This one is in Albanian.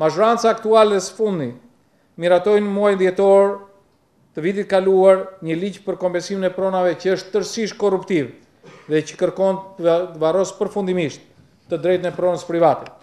Mazhranca aktuale së fundi miratojnë muajin dhjetor të vitit kaluar një ligj për kompensimin e pronave që është tërsisht korruptiv dhe që kërkon të varrosë përfundimisht të drejtën e pronës private.